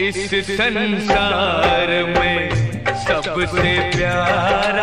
इस संसार में सबसे प्यारा